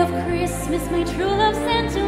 of Christmas my true love sent to